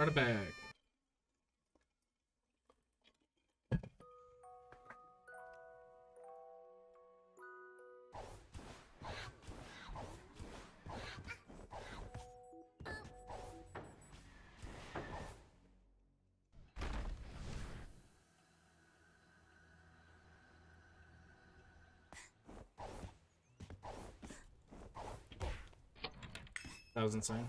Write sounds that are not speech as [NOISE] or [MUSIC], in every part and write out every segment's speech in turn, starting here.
Right a bag. That was insane.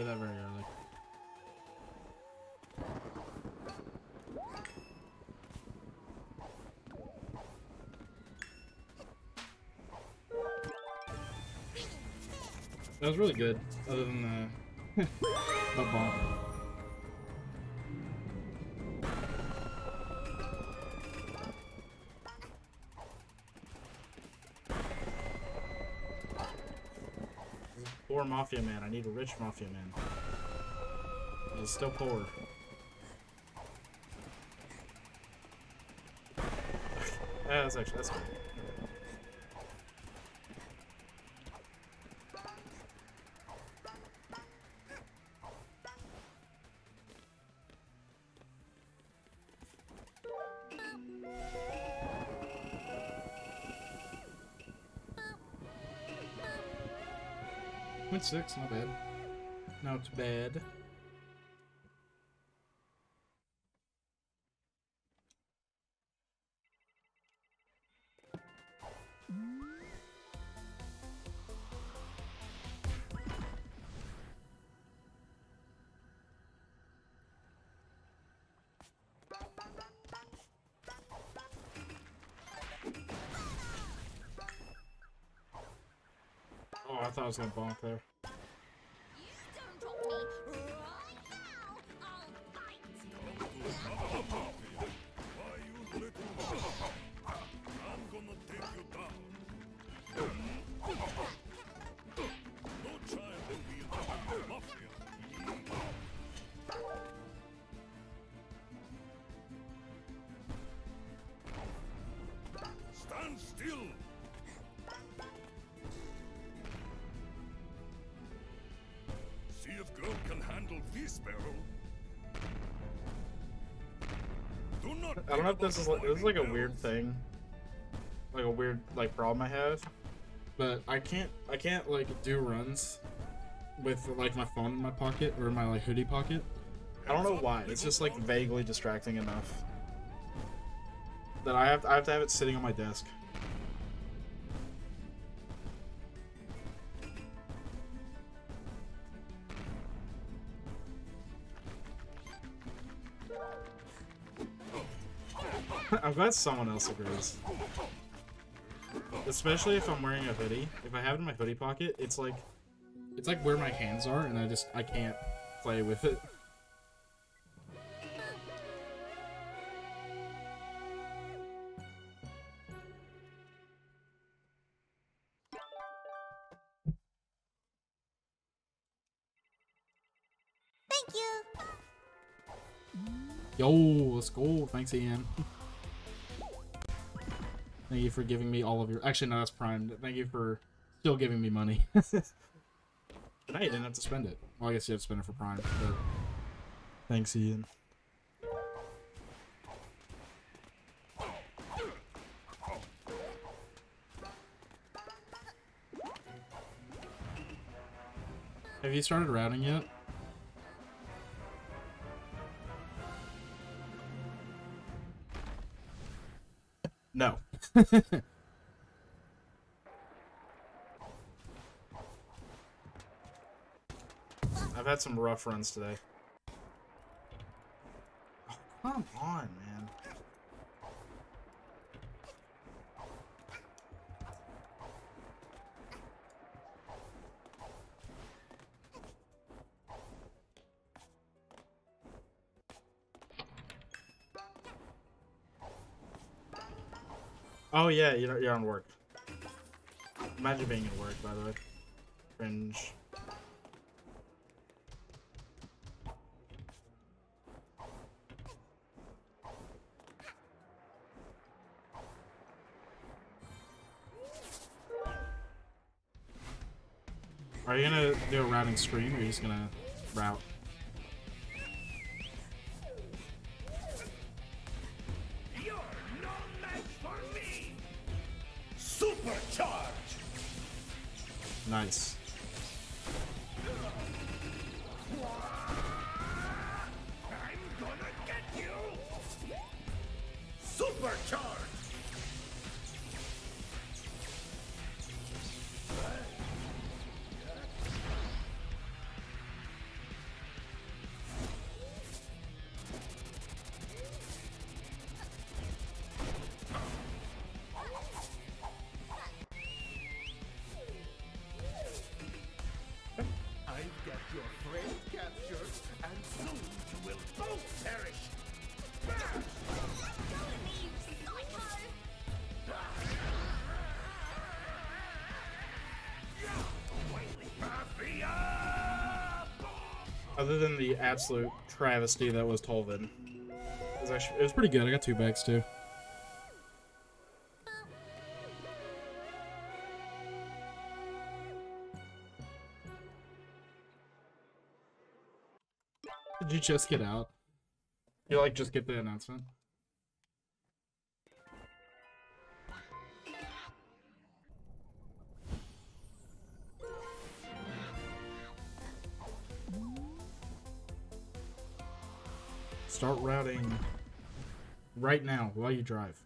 That very early. That was really good, other than the [LAUGHS] butt bomb. mafia man. I need a rich mafia man. He's still poor. yeah, [LAUGHS] that's actually, that's fine. 1.6, not bad. Not bad. Oh, I thought I was gonna bonk there. See if girl can handle this barrel. Do not I don't know if this is like this is like a weird thing, like a weird like problem I have, but I can't I can't like do runs with like my phone in my pocket or my like hoodie pocket. I don't know why. It's just like vaguely distracting enough that I have I have to have it sitting on my desk. I'm glad someone else agrees. Especially if I'm wearing a hoodie. If I have it in my hoodie pocket, it's like it's like where my hands are and I just I can't play with it. Thank you. Yo, let's go. Thanks, Ian. Thank you for giving me all of your... Actually, no, that's Prime. Thank you for still giving me money. [LAUGHS] I didn't have to spend it. Well, I guess you have to spend it for prime, but... Thanks, Ian. Have you started routing yet? I've had some rough runs today. Oh, come on, Oh, yeah, you're, you're on work. Imagine being in work, by the way. Cringe. Are you gonna do a routing stream, or are you just gonna route? Supercharge! Nice. I'm gonna get you! Supercharge! Other than the absolute travesty that was Tolvin. It was actually it was pretty good. I got two bags too. Did you just get out? You like just get the announcement? Start routing right now while you drive.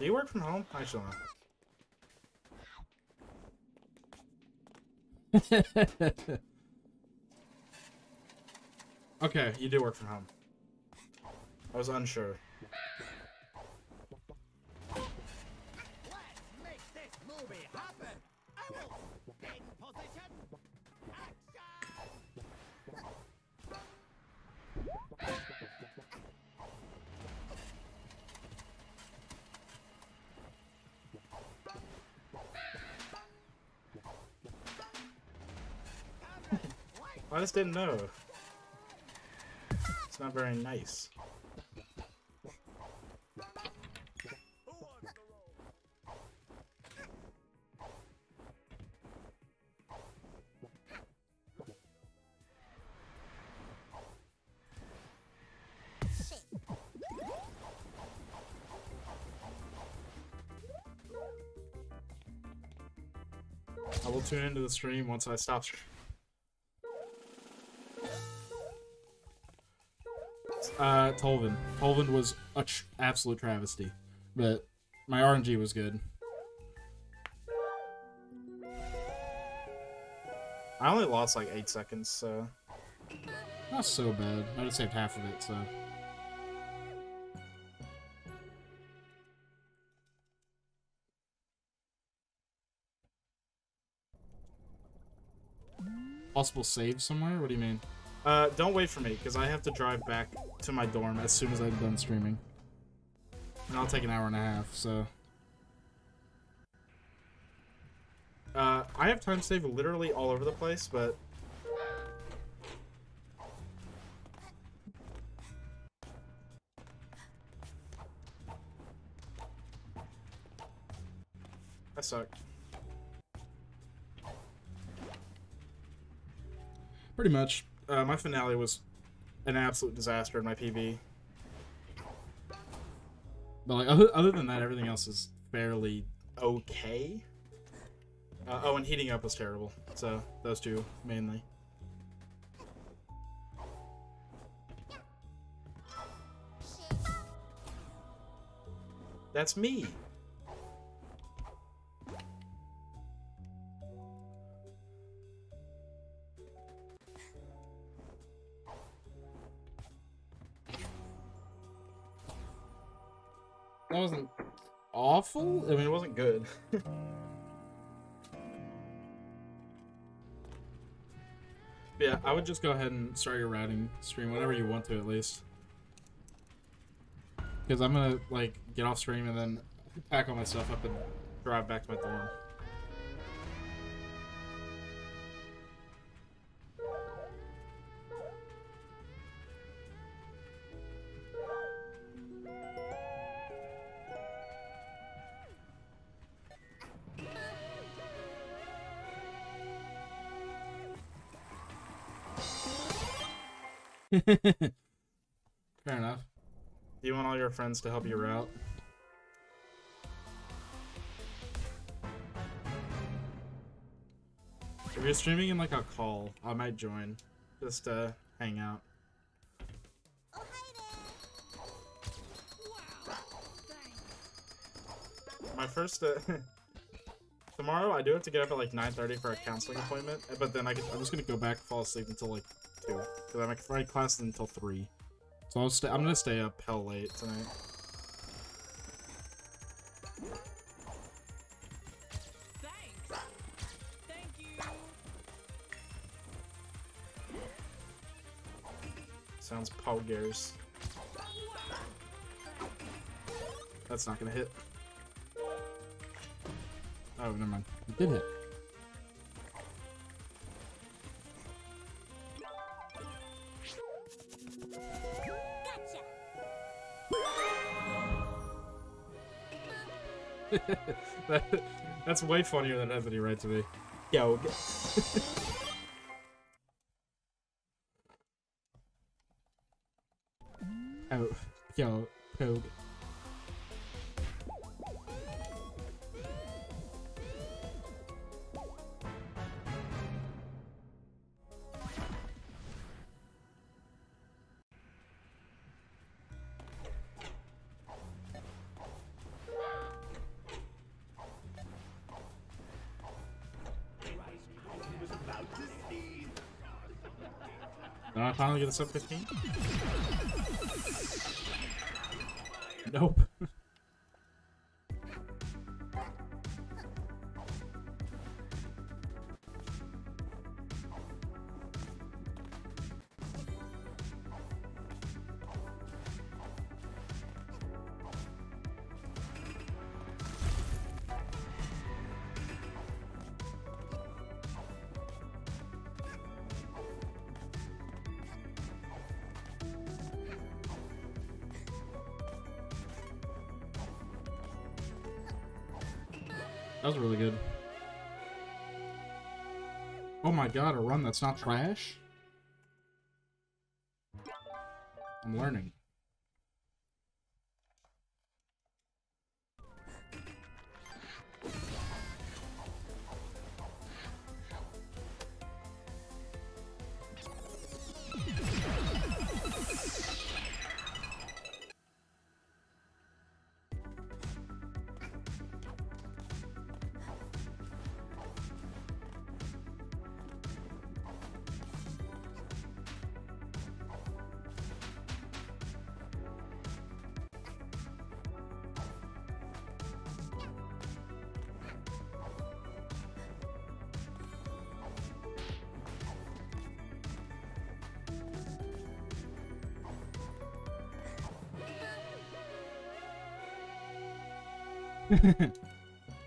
Do you work from home? I still know. [LAUGHS] okay, you do work from home. I was unsure. I just didn't know. It's not very nice. I will tune into the stream once I stop streaming. Uh, Tolvin. Tolvin was a tr- absolute travesty, but my RNG was good. I only lost like eight seconds, so not so bad. I just saved half of it, so. Possible save somewhere? What do you mean? Uh, don't wait for me, because I have to drive back to my dorm as soon as I'm done streaming. And I'll take an hour and a half, so... Uh, I have time save literally all over the place, but... I suck. Pretty much. Uh, my finale was an absolute disaster in my PV. But like other, other than that, everything else is fairly okay. Uh, oh, and heating up was terrible. So those two mainly. That's me. Awful. I mean, it wasn't good. [LAUGHS] yeah, I would just go ahead and start your routing stream whenever you want to, at least. Because I'm gonna like get off stream and then pack all my stuff up and drive back to my dorm. Fair enough. Do you want all your friends to help you route? If you're streaming in like a call, I might join. Just uh, hang out. My first uh, [LAUGHS] tomorrow I do have to get up at like 9:30 for a counseling appointment, but then I I'm just gonna go back and fall asleep until like two because I'm at class until three. So I'll stay. I'm gonna stay up hell late tonight. Sounds poggers. That's not gonna hit. Oh, never mind. It did hit. [LAUGHS] that, that's way funnier than it has any right to be. Yo. [LAUGHS] oh, yo, Pogue. I finally get a sub 15? Nope. God, a run that's not trash? [LAUGHS]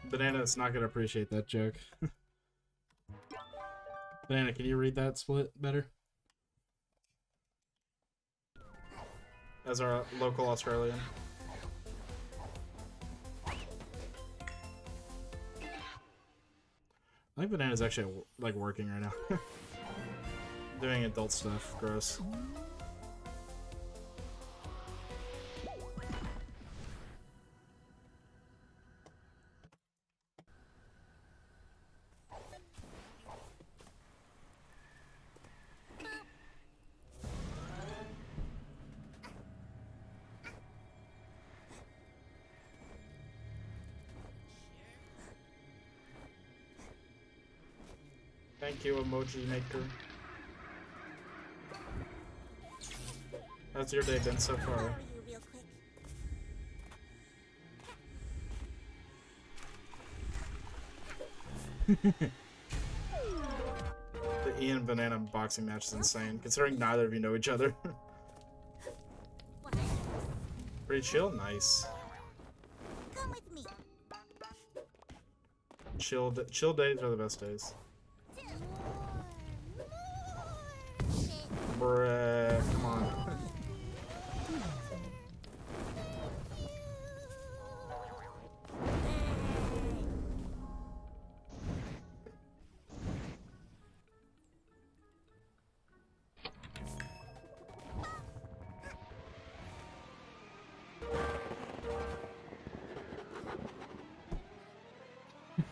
Banana's not gonna appreciate that joke. [LAUGHS] Banana, can you read that split better? As our local Australian. I think Banana's actually like working right now. [LAUGHS] Doing adult stuff. Gross. Thank you, emoji maker. How's your day been so far? Borrow you real. The Ian Banana boxing match is insane, considering neither of you know each other. [LAUGHS] Pretty chill, nice. Come with me. Chill, chill days are the best days. Come on.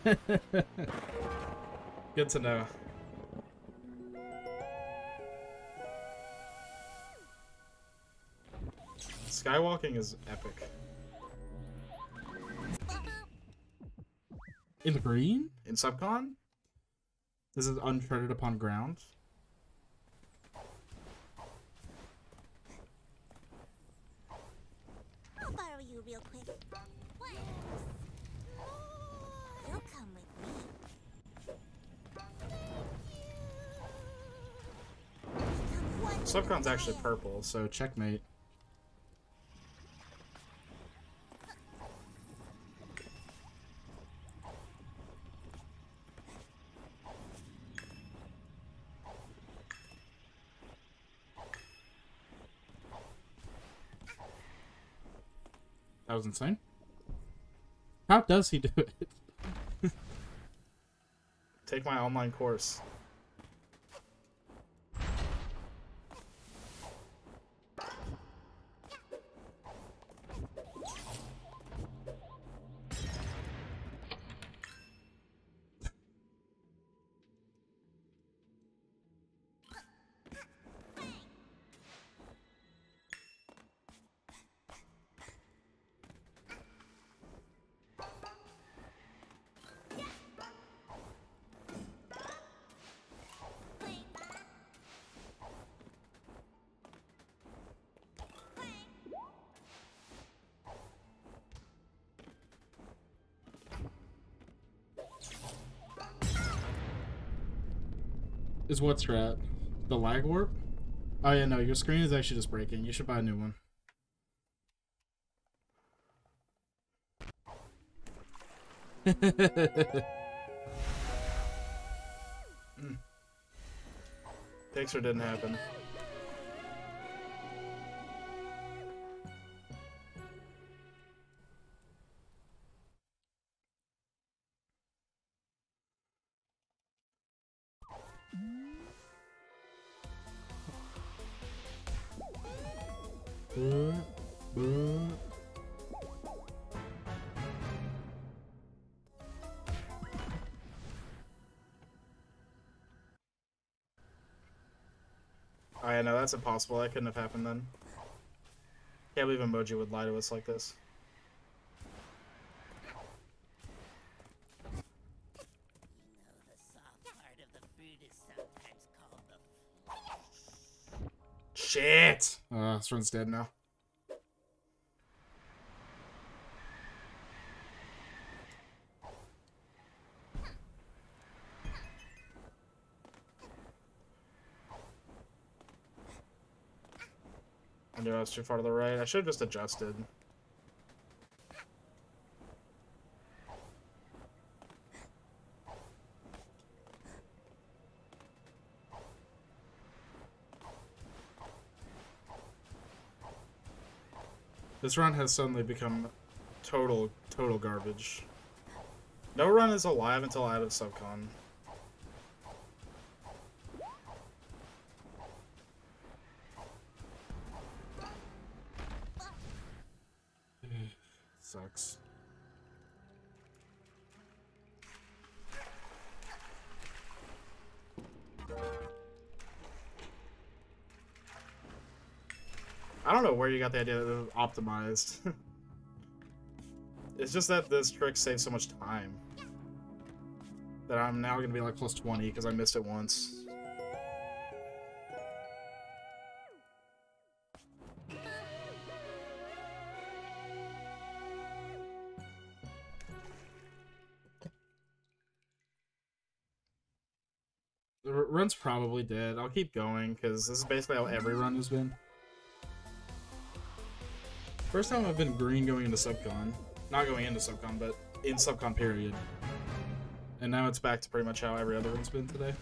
[LAUGHS] Good to know. Skywalking is epic. In the green? In Subcon? This is untreaded upon ground? I'll borrow you real quick. You'll come with me. Become one Subcon's actually purple, so checkmate. Insane. How does he do it? Take my online course. Is what strat? The lag warp? Oh yeah, no, your screen is actually just breaking. You should buy a new one. [LAUGHS] Mm. Pixar didn't happen. Oh yeah, no, that's impossible. That couldn't have happened then. Can't believe Emoji would lie to us like this. Shit! Uh, this dead now. I was too far to the right. I should have just adjusted. This run has suddenly become total, total garbage. No run is alive until out of subcon. I don't know where you got the idea that it was optimized. [LAUGHS] it's just that this trick saves so much time. that I'm now gonna be like plus 20 because I missed it once. Run's probably dead. I'll keep going because this is basically how every run has been. First time I've been green going into subcon. Not going into subcon, but in subcon period. And now it's back to pretty much how every other one's been today.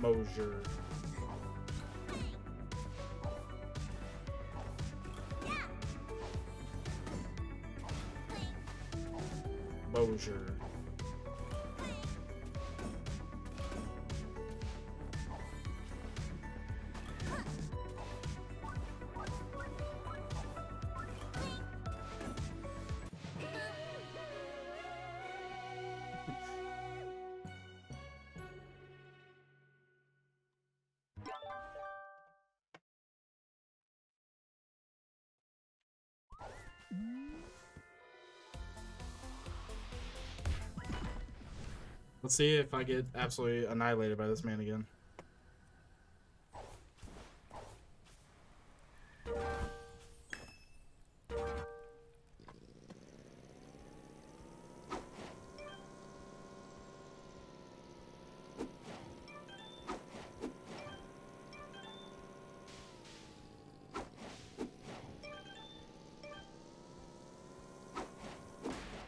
Mosier. Mosier. Let's see if I get absolutely annihilated by this man again.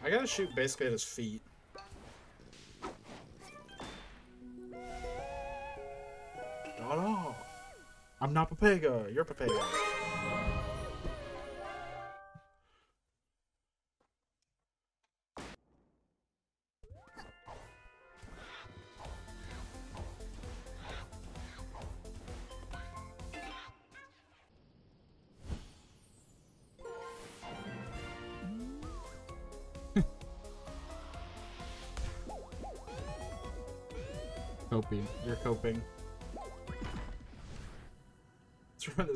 I gotta shoot basically at his feet. No, no. I'm not Papega. You're Papega.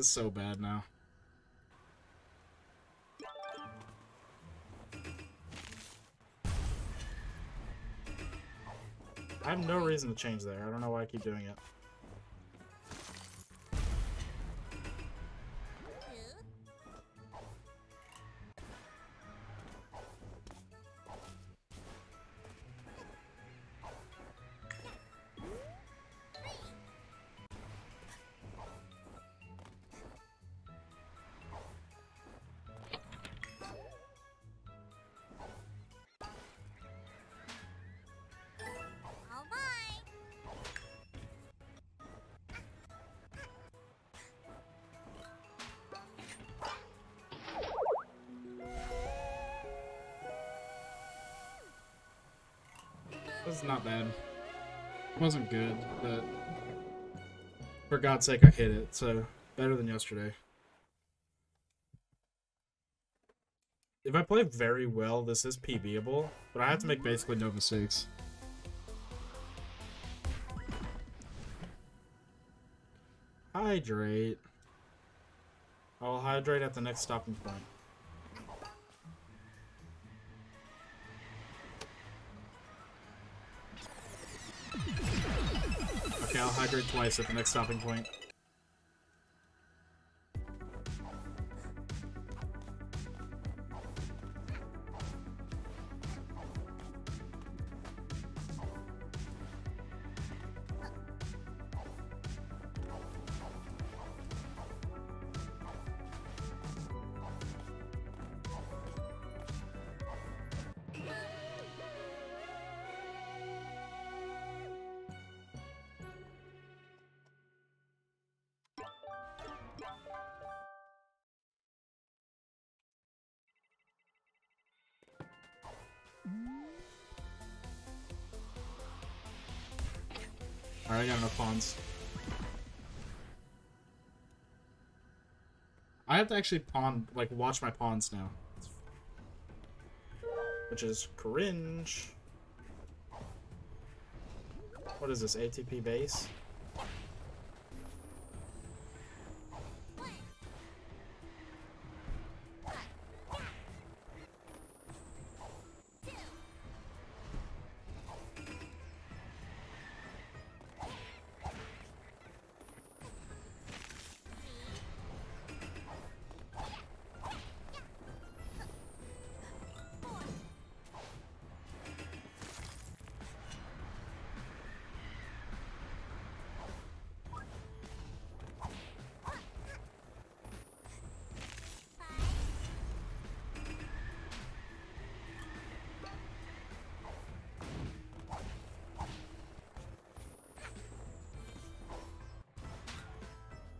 Is so bad now. I have no reason to change there. I don't know why I keep doing it. This is not bad. It wasn't good, but for God's sake, I hit it, so better than yesterday. If I play very well, this is PBable, but I have to make basically no mistakes. Hydrate. I'll hydrate at the next stopping point. Hydrate twice at the next stopping point. Alright, I got enough pawns. I have to actually pawn, like, watch my pawns now. Which is cringe. What is this, ATP base?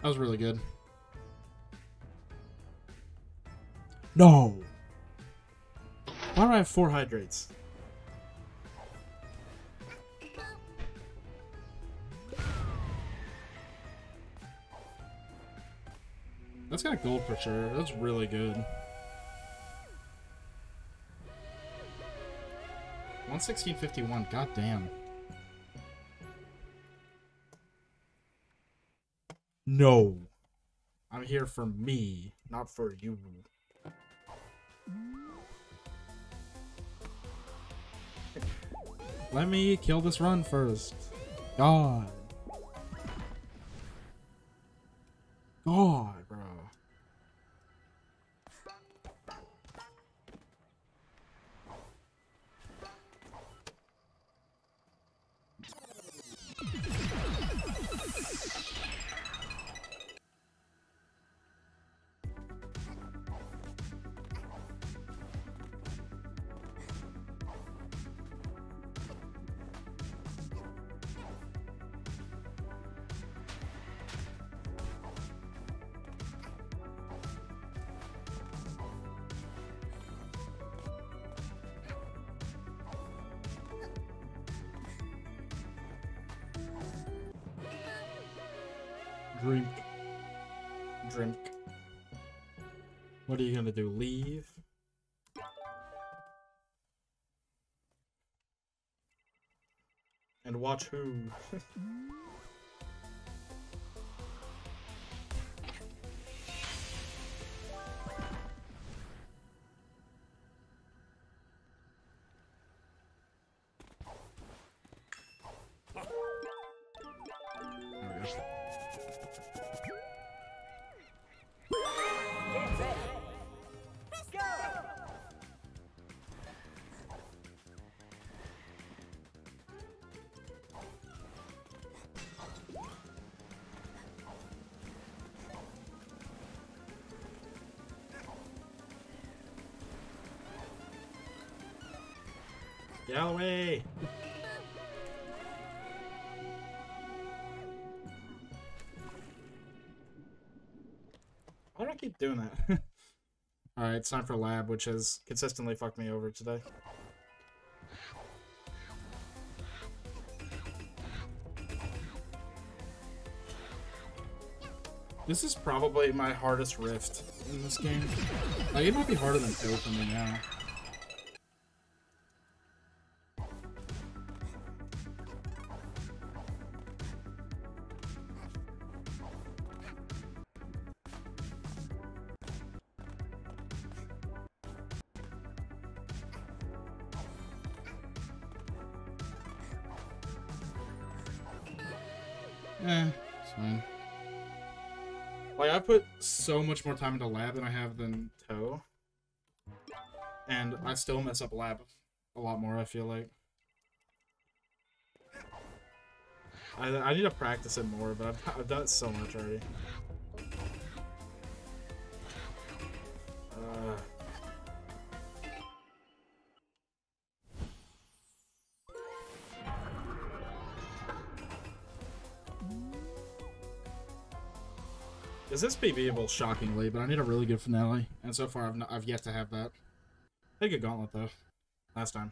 That was really good. No! Why do I have four hydrates? That's got gold for sure. That's really good. 116.51, god No. I'm here for me, not for you. Let me kill this run first. God. God, Drink. Drink. What are you gonna do? Leave? And watch who? [LAUGHS] doing that? [LAUGHS] Alright, it's time for lab, which has consistently fucked me over today. This is probably my hardest rift in this game. Like, it might be harder than two for me now. So much more time into lab than I have than toe. And I still mess up lab a lot more, I feel like. I, I need to practice it more, but I've, I've done it so much already. Is this beatable shockingly, but I need a really good finale, and so far I've, not, I've yet to have that. I a gauntlet though. last time.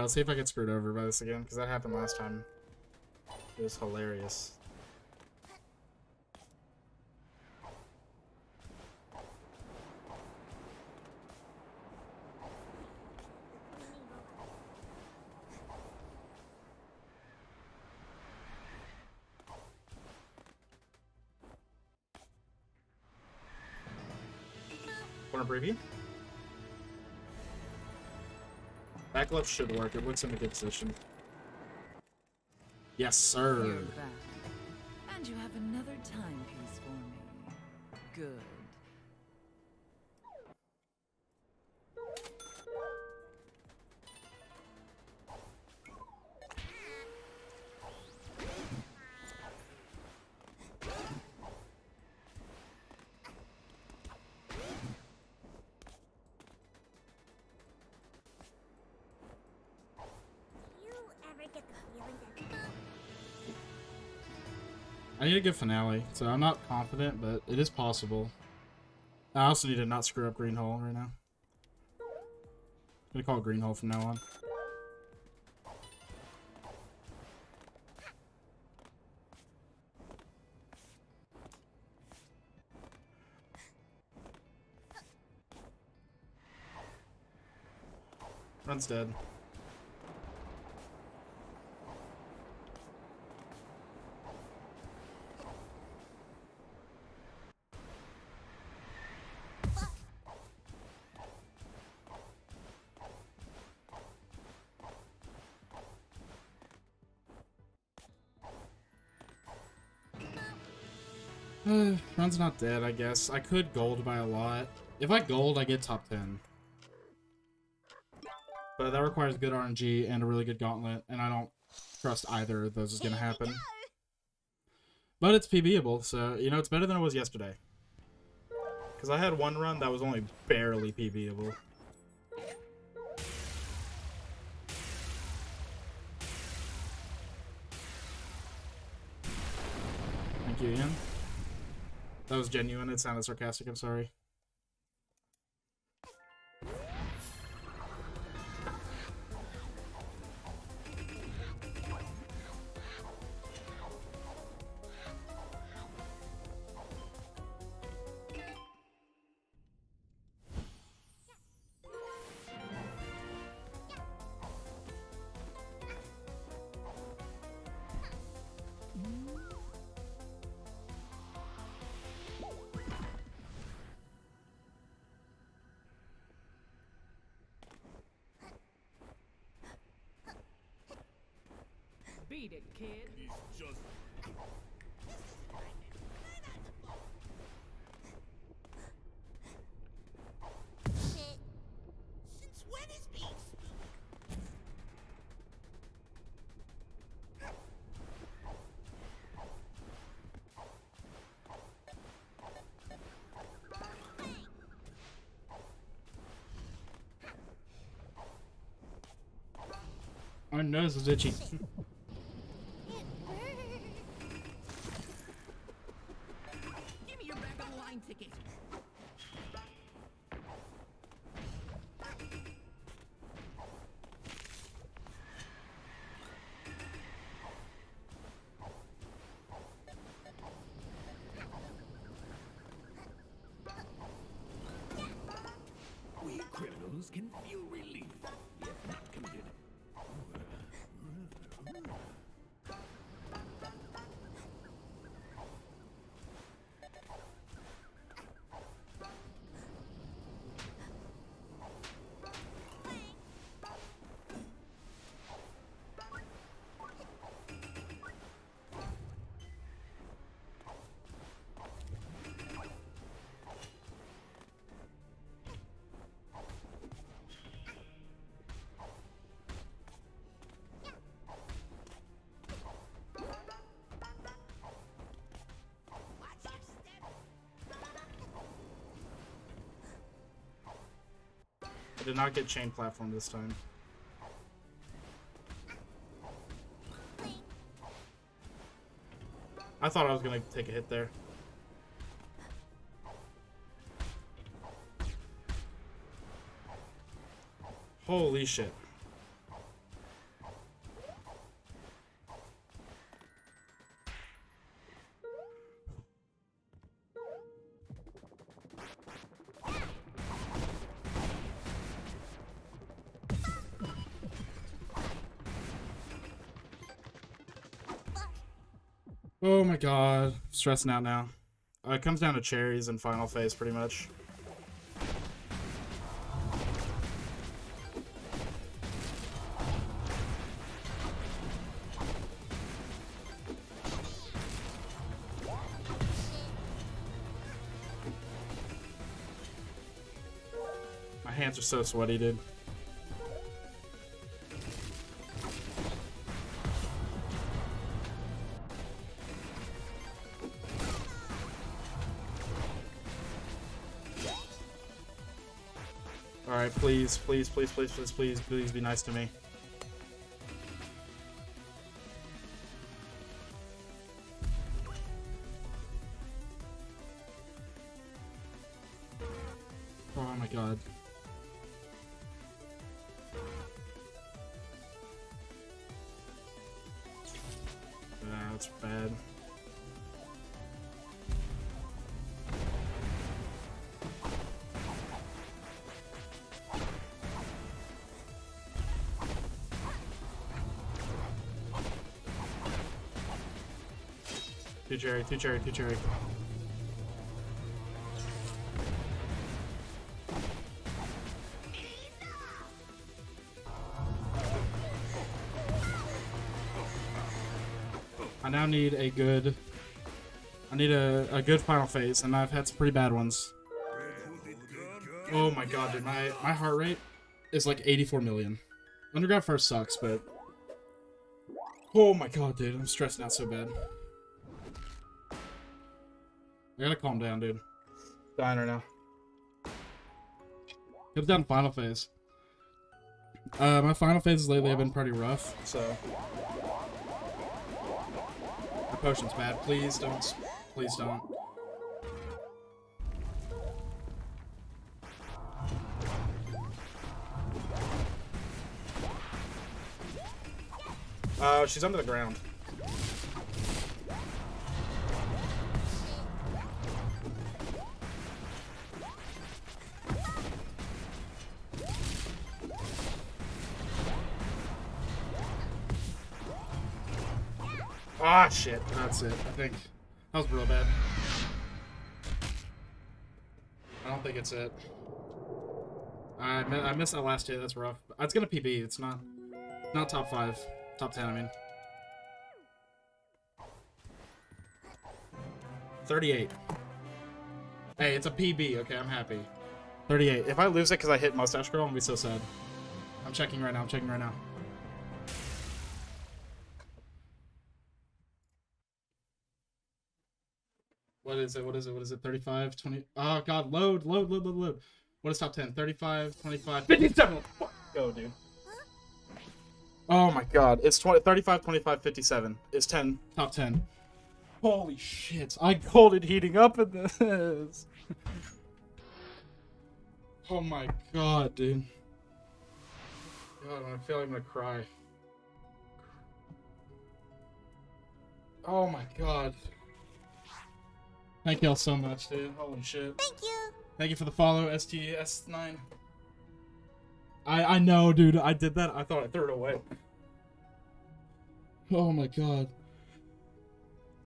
Alright, let's see if I get screwed over by this again, because that happened last time. It was hilarious. Want a preview? Back left should work. It looks in a good position. Yes, sir. You're back. And you have another timepiece for me. Good. A good finale, so I'm not confident, but it is possible. I also need to not screw up Green Hole right now. I'm gonna call Green Hole from now on. Run's dead. Uh, not dead, I guess. I could gold by a lot. If I gold, I get top 10. But that requires good RNG and a really good gauntlet, and I don't trust either of those is going to happen. But it's PBable, so, you know, it's better than it was yesterday. Because I had one run that was only barely PBable. Thank you, Ian. That was genuine. It sounded sarcastic. I'm sorry. Beat it, kid. He's just shit? Since when is? My nose is itchy. [LAUGHS] did not get chain platform this time. I thought I was gonna take a hit there. Holy shit. Oh my god. Stressing out now. Uh, it comes down to cherries and final phase pretty much. My hands are so sweaty, dude. Please, please, please, please, please, please, please be nice to me. Two cherry, two cherry, two cherry. I now need a good. I need a, a good final phase, and I've had some pretty bad ones. Oh my god, dude, my, my heart rate is like 84 million. Underground first sucks, but. Oh my god, dude, I'm stressing out so bad. I gotta calm down, dude. Dying right now. Get down final phase. Uh, my final phases lately have been pretty rough, so. My potion's bad. Please don't. Please don't. Uh, she's under the ground. Ah, shit. That's it. I think that was real bad. I don't think it's it. I I missed that last hit. That's rough. It's gonna PB. It's not not top five, top ten. I mean. Thirty-eight. Hey, it's a PB. Okay, I'm happy. Thirty-eight. If I lose it because I hit Mustache Girl, I'm gonna be so sad. I'm checking right now. I'm checking right now. What is it? What is it? What is it? 35, 20. Oh, God. Load, load, load, load, load. What is top 10? 35, 25, 57. Fuck. Go, dude. Oh, my God. It's 20, 35, 25, 57. It's 10. Top 10. Holy shit. I called it heating up in this. [LAUGHS] oh, my God, dude. God, I feel like I'm going to cry. Oh, my God. Thank y'all so much, dude. Holy shit. Thank you. Thank you for the follow, STS9. I I know, dude. I did that. I thought I threw it away. Oh my god.